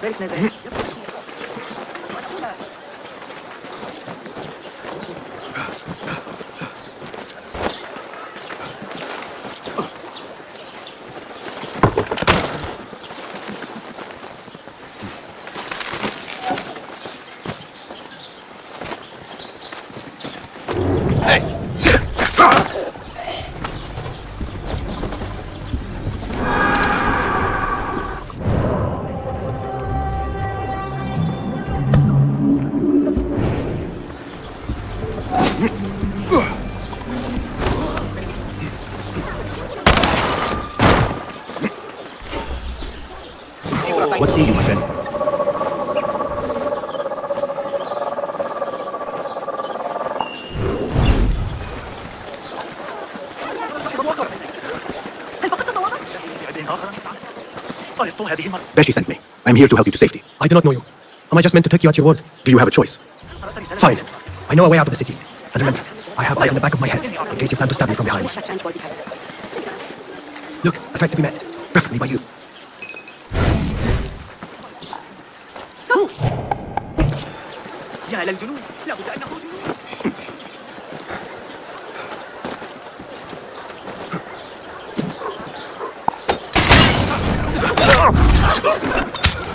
Very nice. What say you, my friend? Beshi sent me. I'm here to help you to safety. I do not know you. Am I just meant to take you at your word? Do you have a choice? Fine. I know a way out of the city. And remember, I have eyes on the back of my head in case you plan to stab me from behind. Look, a threat to be met, preferably by you. يا للجنون لابد انه جنون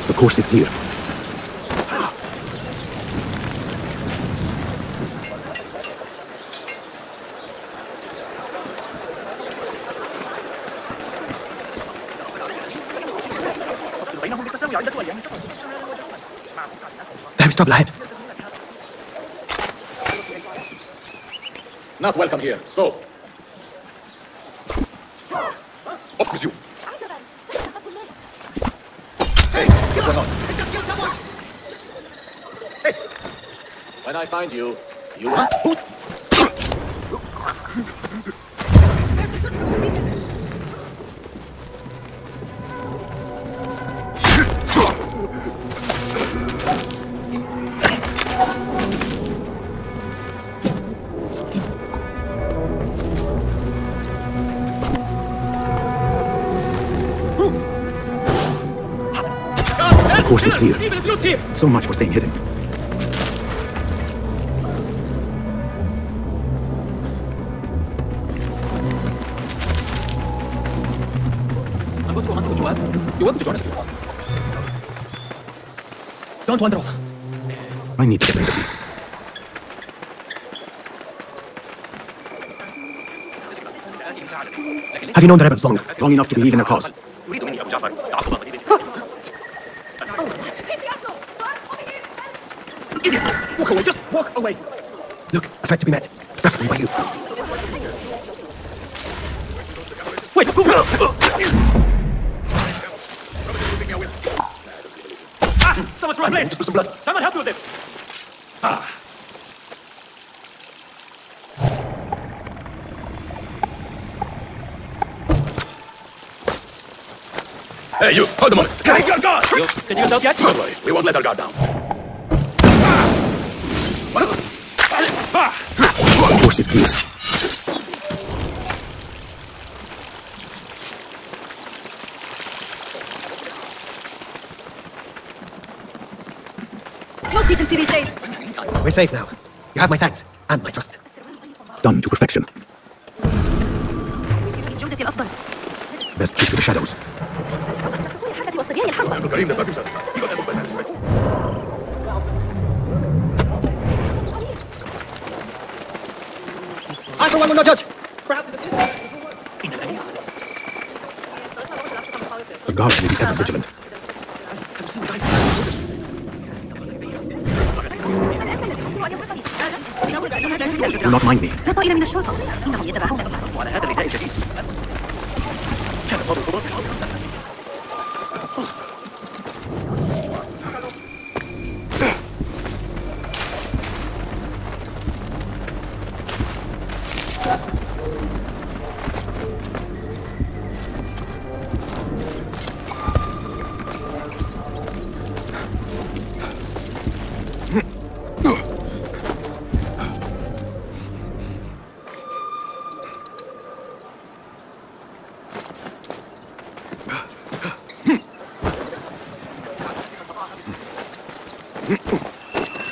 The course is clear. تفصل بينهم بالتساوي عدة ايام سفر There is trouble ahead. Not welcome here. Go. Off with you. Hey, get one on. Hey. When I find you, you will. Who's? Course is clear. So much for staying hidden. You want to join us? Don't wander off. I need to get rid of these. Have you known the rebels long? Long enough to believe in their cause. Cafer, daha kullanma değil. Idiot! Walk away, just walk away! Look, a threat to be met, preferably by you. Wait! ah! Someone's right place! Someone help me with this! Ah! Hey, you! Hold the moment! Take your guard! You, can you help yet? Don't worry, we won't let our guard down. Force is clear. We're safe now. You have my thanks and my trust. Done to perfection. Best keep to the shadows. تصوير حركة والصبيان الحمراء. I for one will not judge. The guards will be ever vigilant. Do not mind me. لا طائر من الشرطة. إنهم يتبعون وعلى هذا النداء الجديد كان بعض الضباط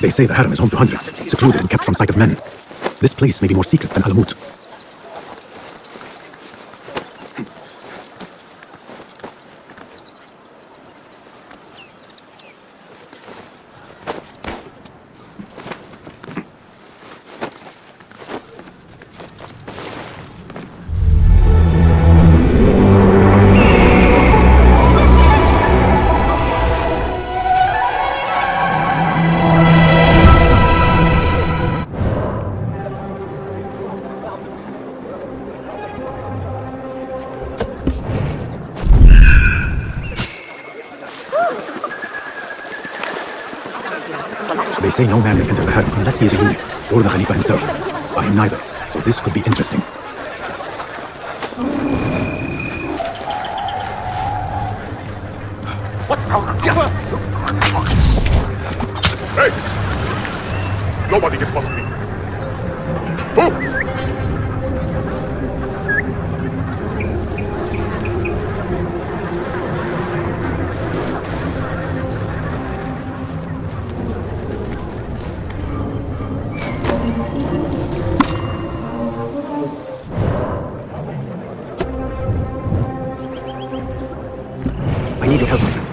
They say the harem is home to hundreds, secluded and kept from sight of men. This place may be more secret than Alamut. They say no man may enter the harem unless he is a eunuch, or the Khalifa himself. I am neither, so this could be interesting. What? The? Hey! Nobody gets past me. Who? Need your help.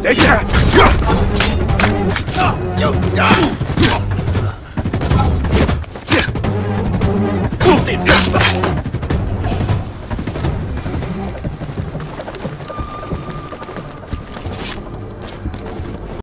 Stay here!